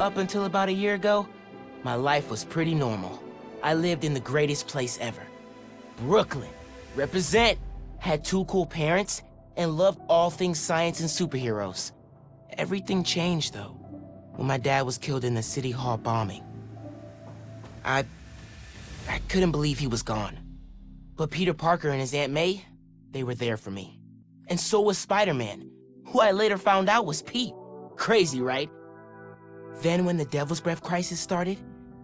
Up until about a year ago, my life was pretty normal. I lived in the greatest place ever. Brooklyn. Represent. Had two cool parents and loved all things science and superheroes. Everything changed, though, when my dad was killed in the City Hall bombing. I... I couldn't believe he was gone. But Peter Parker and his Aunt May, they were there for me. And so was Spider-Man, who I later found out was Pete. Crazy, right? Then when the Devil's Breath crisis started,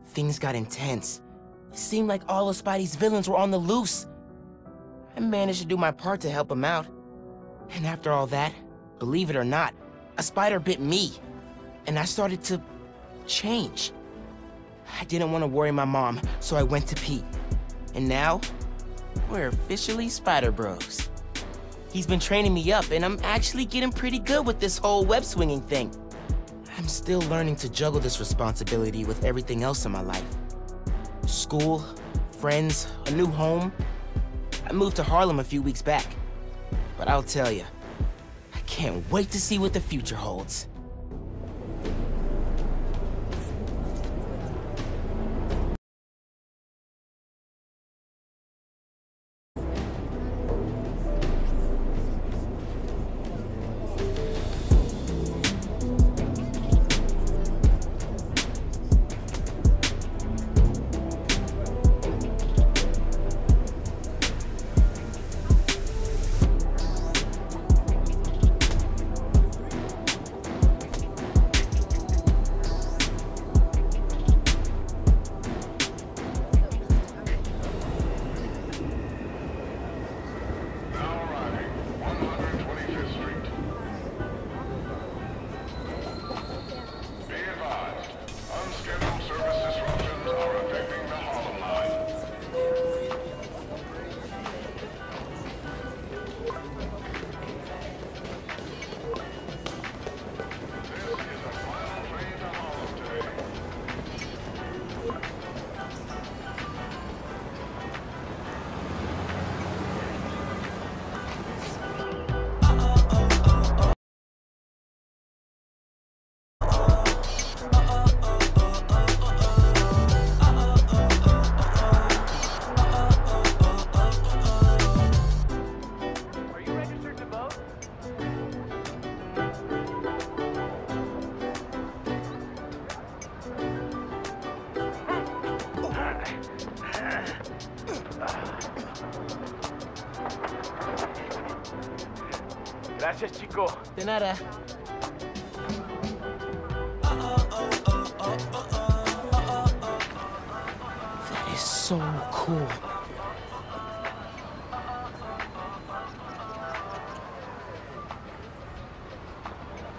things got intense. It seemed like all of Spidey's villains were on the loose. I managed to do my part to help him out. And after all that, believe it or not, a spider bit me. And I started to change. I didn't want to worry my mom, so I went to Pete. And now, we're officially Spider Bros. He's been training me up, and I'm actually getting pretty good with this whole web swinging thing. I'm still learning to juggle this responsibility with everything else in my life. School, friends, a new home. I moved to Harlem a few weeks back. But I'll tell you, I can't wait to see what the future holds.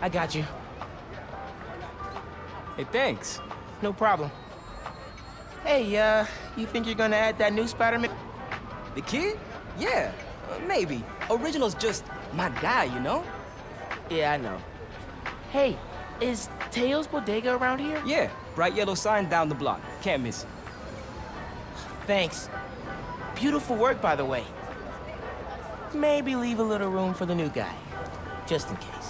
I got you. Hey, thanks. No problem. Hey, uh, you think you're gonna add that new Spider-Man? The kid? Yeah, uh, maybe. Original's just my guy, you know? Yeah, I know. Hey, is Teo's Bodega around here? Yeah, bright yellow sign down the block. Can't miss it. Thanks. Beautiful work, by the way. Maybe leave a little room for the new guy, just in case.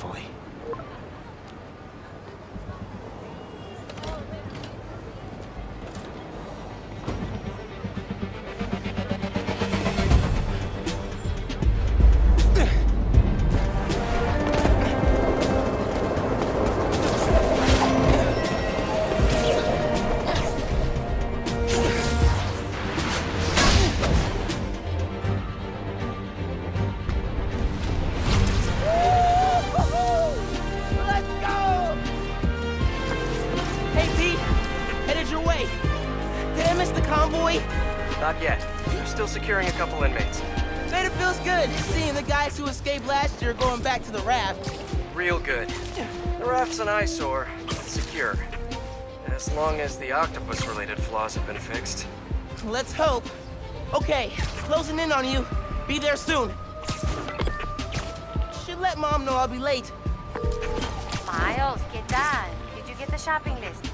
The headed your way. Did I miss the convoy? Not yet. We're still securing a couple inmates. Man, it feels good seeing the guys who escaped last year going back to the raft. Real good. The raft's an eyesore, but secure. As long as the octopus-related flaws have been fixed. Let's hope. Okay, closing in on you. Be there soon. Should let mom know I'll be late. Miles, ¿qué tal? Did you get the shopping list?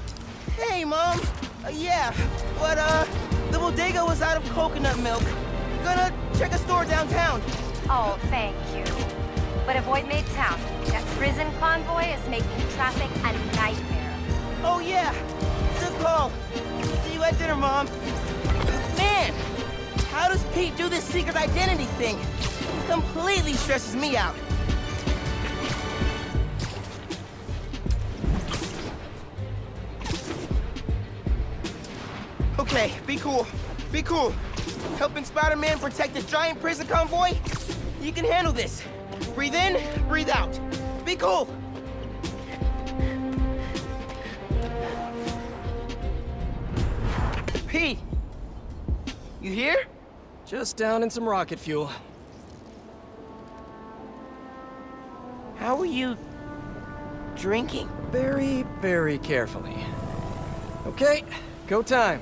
Hey, mom. Uh, yeah, but uh, The bodega was out of coconut milk. Gonna check a store downtown. Oh, thank you. But avoid Midtown. That prison convoy is making traffic a nightmare. Oh yeah, good call. See you at dinner, Mom. Man, how does Pete do this secret identity thing? It Completely stresses me out. Okay, be cool. Be cool. Helping Spider-Man protect the giant prison convoy? You can handle this. Breathe in, breathe out. Be cool. Pete! You here? Just down in some rocket fuel. How are you... drinking? Very, very carefully. Okay, go time.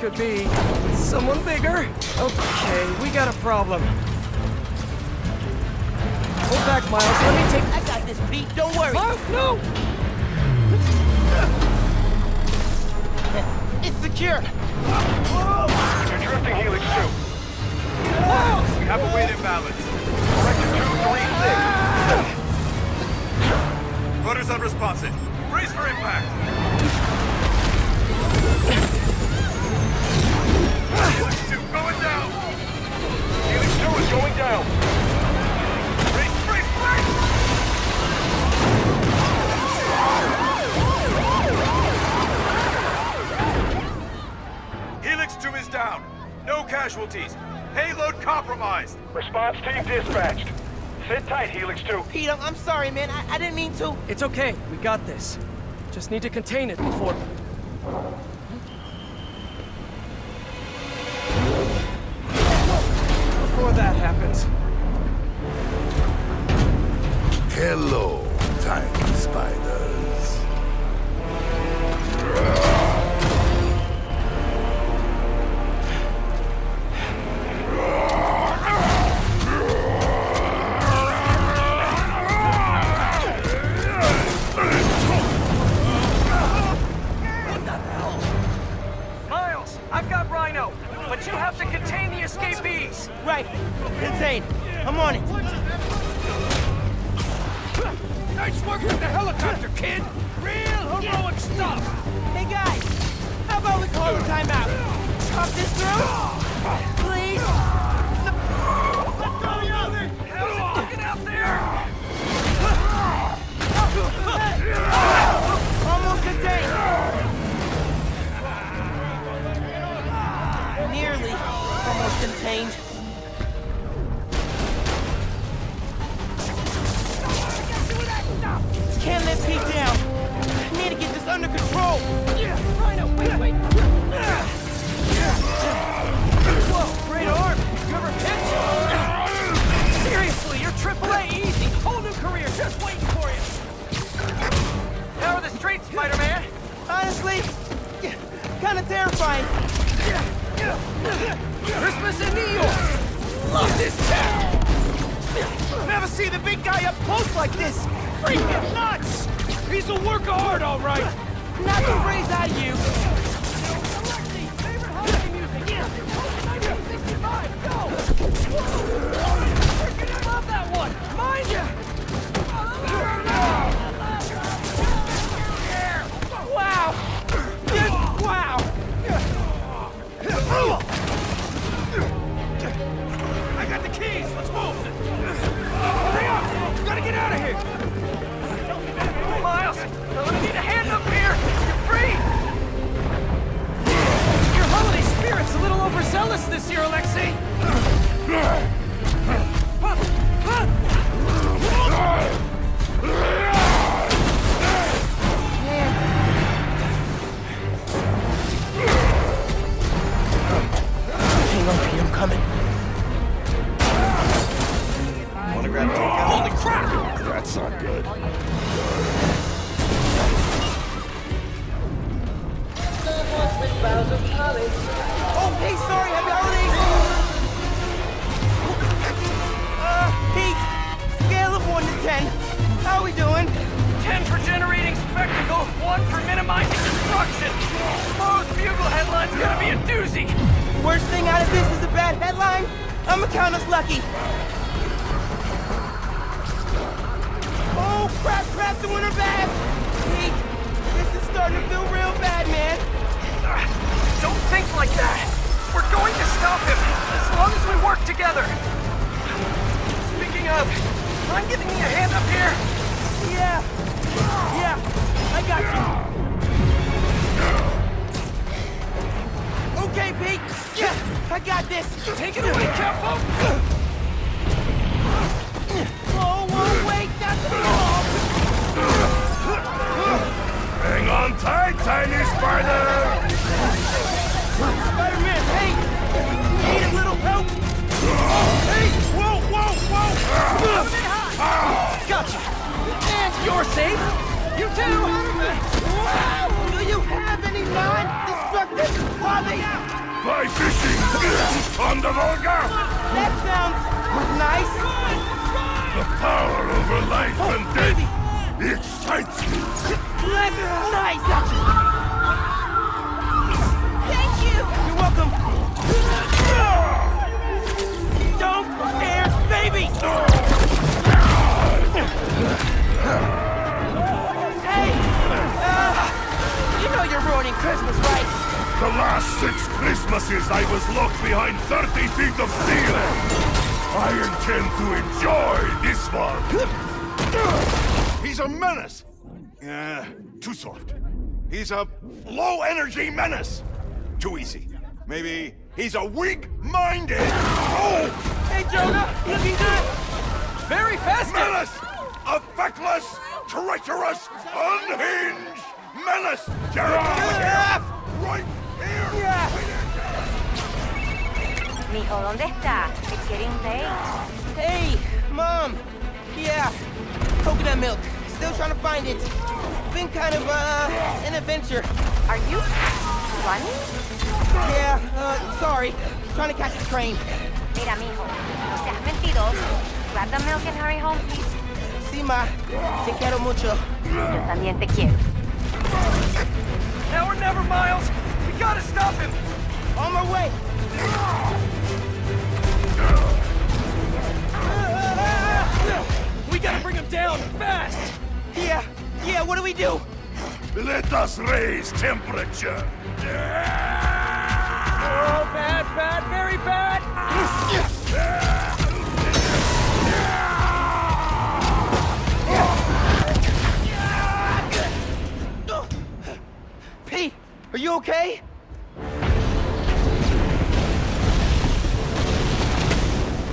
could be someone bigger. Okay, we got a problem. Hold back, Miles. Let me take. I got this, Pete. Don't worry. Miles, no! It's secure. You're drifting, Helix 2. We have a weight imbalance. Rudder's unresponsive. Brace for impact. Helix 2 going down. Helix 2 is going down. Brace, brace, brace! Helix 2 is down. No casualties. Payload compromised. Response team dispatched. Sit tight, Helix 2. Pete, I'm, I'm sorry, man. I, I didn't mean to. It's okay. We got this. Just need to contain it before. Before Christmas in New York. Love this town. Never see the big guy up close like this. Freaking nuts. He's a work of art, all right. Not the phrase I use. Favorite holiday music? Oh, Keys. Let's move. Hurry up. Gotta get out of here. Miles, for generating spectacle, 1 for minimizing destruction. Tomorrow's Bugle headline's gonna be a doozy. Worst thing out of this is a bad headline? I'ma count us lucky. Oh, crap, crap, the winter bad! Pete, this is starting to feel real bad, man. Don't think like that. We're going to stop him, as long as we work together. Speaking of, mind giving me a hand up here? Yeah, yeah, I got you. Okay, Pete. Yeah, I got this. Take it away, Capo! Whoa, whoa, wait, that's Hang on tight, tiny spider! Spider-Man, hey! Need a little help? Hey! Whoa, whoa, whoa! Gotcha! You're safe! You too! Wow! Do you have any non-destructive hobbies? Fly fishing! On the Volga! That sounds nice. The power over life and death excites The last six Christmases I was locked behind 30 feet of steel! I intend to enjoy this one! He's a menace! Yeah, too soft. He's a low-energy menace! Too easy. Maybe he's a weak-minded... Oh! Hey, Jonah, looking good. Very festive! Menace! A feckless, treacherous, unhinged menace! Gerard! Right here! Mijo, ¿dónde está? It's getting late. Hey, mom. Yeah, coconut milk. Still trying to find it. Been kind of uh an adventure. Are you running? Yeah, uh, sorry. Trying to catch a train. Mira, mijo, no seas mentiroso. Grab the milk and hurry home, please. Sí, ma. Te quiero mucho. Yo también te quiero. Stop him! On my way. We gotta bring him down fast! Yeah, yeah. What do we do? Let us raise temperature! Oh, bad, bad, very bad! Pete, are you okay?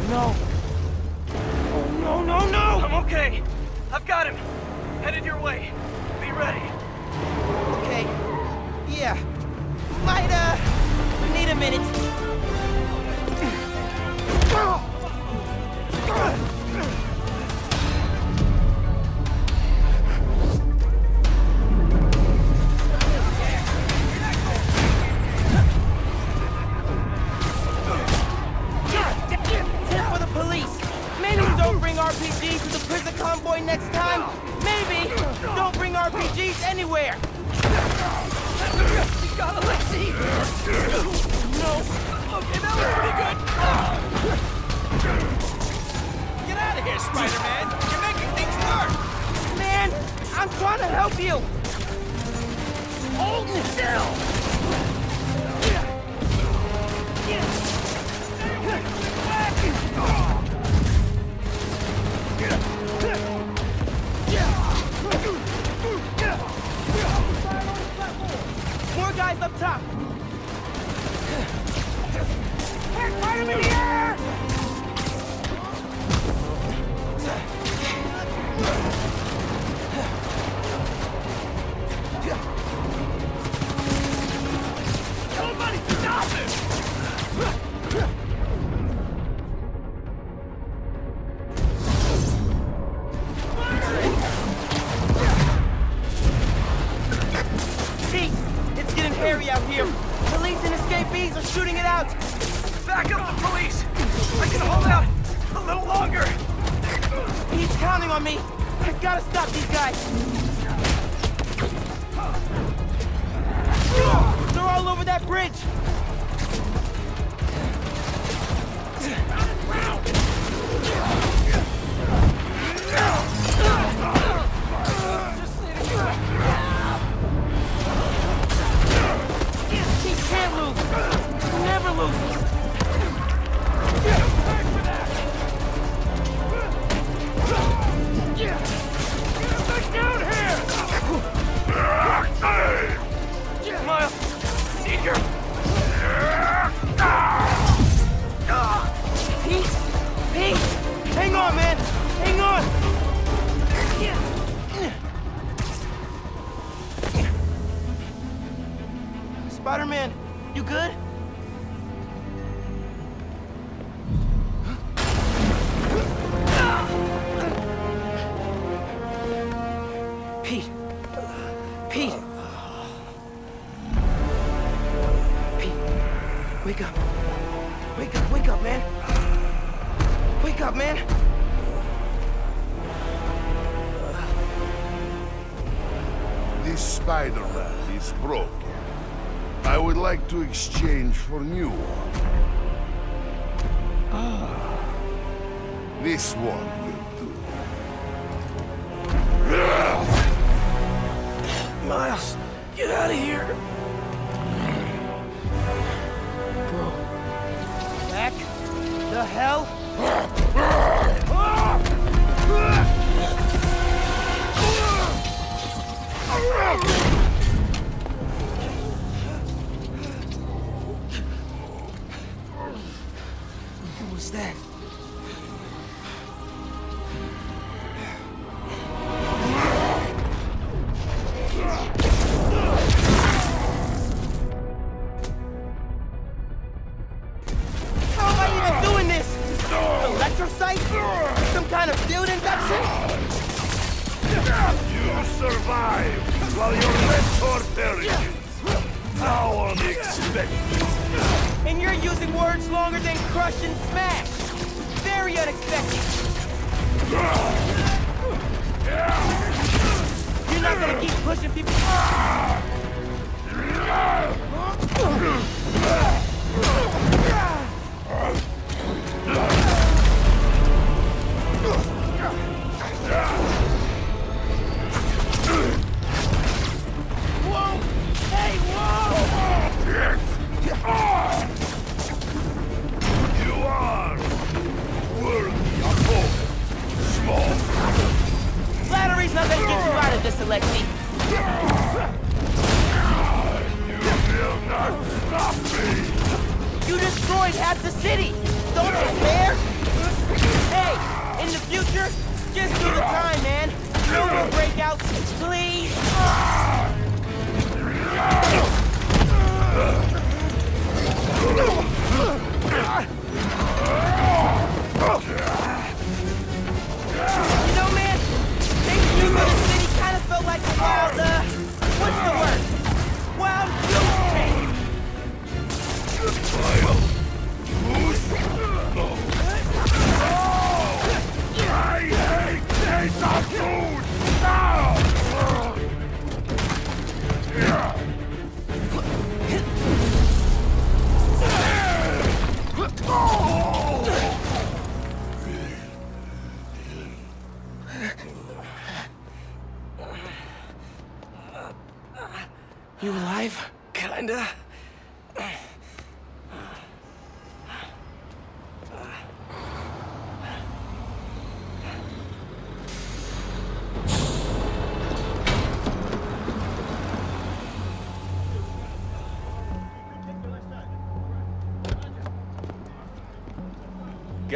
No. Oh no, no, no! I'm okay. I've got him. Headed your way. Be ready. Okay. Yeah. Might, uh, need a minute. I'm trying to help you. Hold still! More guys up top. Fire him Spider-Man, you good? Exchange for new one. Ah, this one will do. Electrocyte? Some kind of field induction? You survive while your mentor perishes. How unexpected. And you're using words longer than crush and smash. Very unexpected. You're not gonna keep pushing people. Whoa! Ugh! Ugh! Ugh!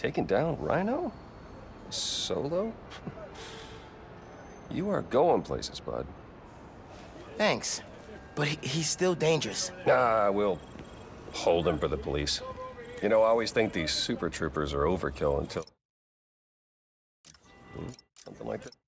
Taking down Rhino? Solo? you are going places, bud. Thanks. But he, he's still dangerous. Nah, we'll hold him for the police. You know, I always think these super troopers are overkill until... Hmm? Something like that.